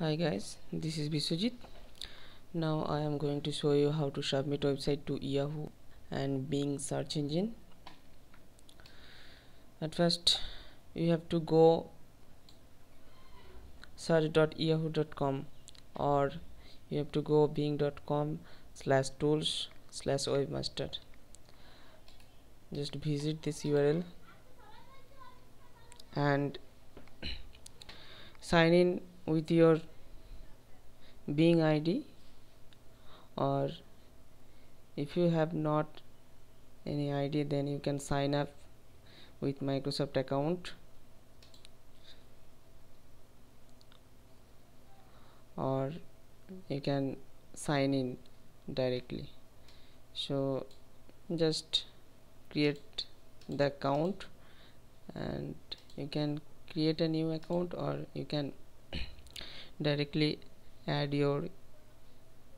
hi guys this is Biswajit. Now I am going to show you how to submit website to Yahoo and Bing search engine. At first you have to go search.yahoo.com or you have to go bing.com slash tools slash webmaster. Just visit this URL and sign in with your Bing ID or if you have not any ID then you can sign up with Microsoft account. Or you can sign in directly. So just create the account and you can create a new account or you can directly add your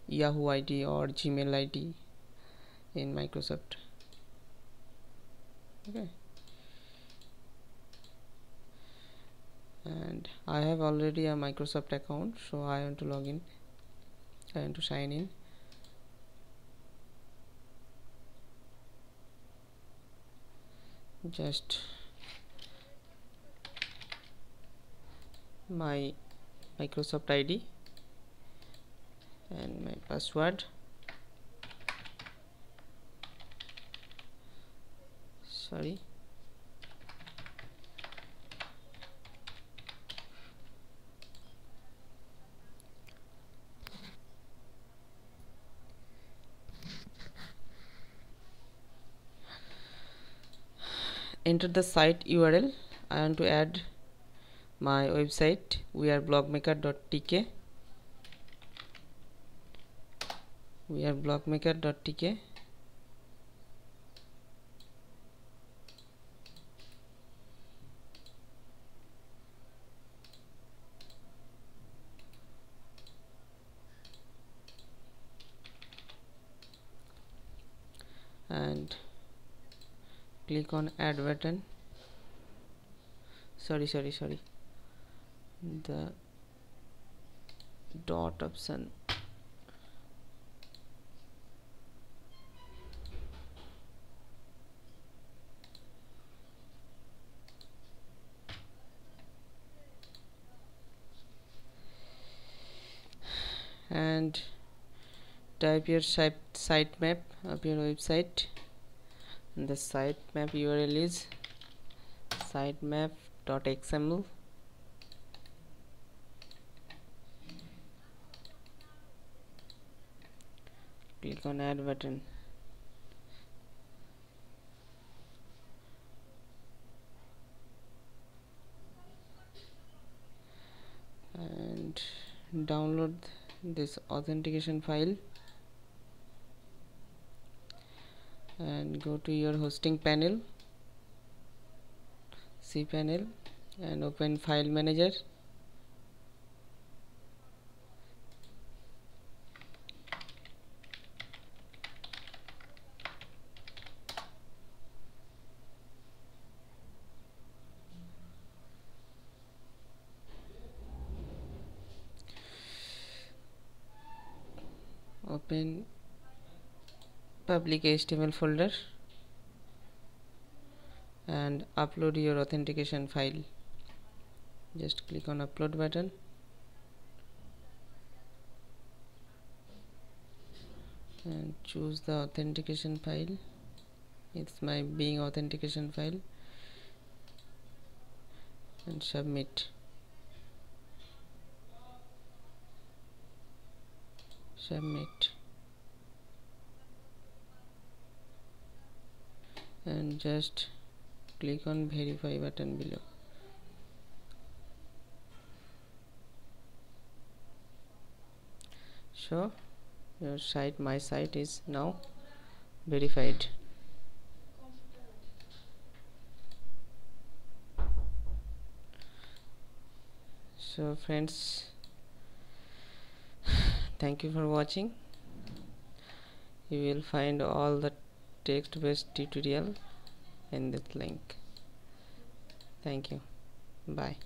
Yahoo ID or Gmail ID in Microsoft. Okay. And I have already a Microsoft account so I want to log in. I want to sign in. Just my Microsoft ID and my password. Sorry. Enter the site URL I want to add my website we are blogmaker.tk we are blogmaker.tk and click on add button. Sorry sorry sorry the dot option. And type your site sitemap of your website. And the sitemap URL is sitemap.xml click on add button. And download this authentication file. And go to your hosting panel cpanel and open file manager open public HTML folder and upload your authentication file. Just click on upload button. And choose the authentication file. It's my Bing authentication file. And submit submit. And just click on verify button below. So your site my site is now verified. So friends thank you for watching. You will find all the text based tutorial in this link. Thank you. Bye